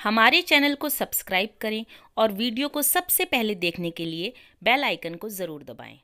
हमारे चैनल को सब्सक्राइब करें और वीडियो को सबसे पहले देखने के लिए बेल आइकन को ज़रूर दबाएँ।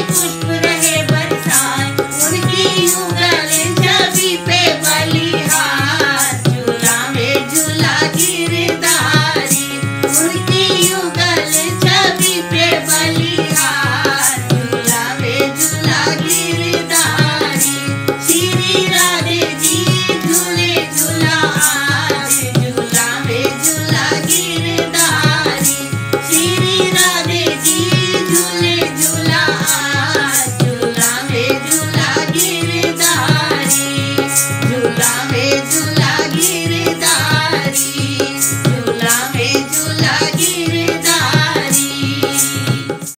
It's